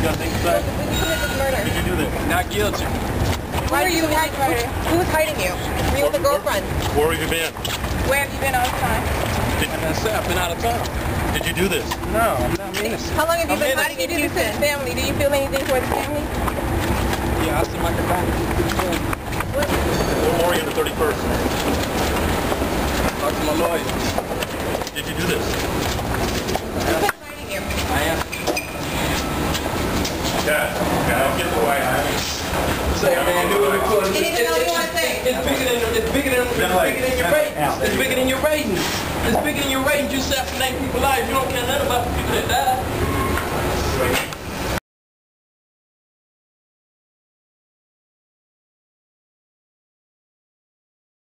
You committed this murder. Did you do this? Not guilty. Why were you hiding? Who, who was hiding you? Were you with a girlfriend? Where have you been? Where have you been all the time? Did you, That's. I've been out of town. did you do this? No, I'm not innocent. How long have you I'm been innocent. hiding in Houston? family? Do you feel anything for the family? Yeah, I see my companion. Memorial the 31st. Talk to my lawyer. Did you do this? Who's been hiding you? I am. Get the White House. Say, man, do? It's bigger than it's bigger than it's bigger than your ratings. It's bigger than your ratings. It's bigger than your ratings. You assassinate people's lives. You don't care nothing about the people that died.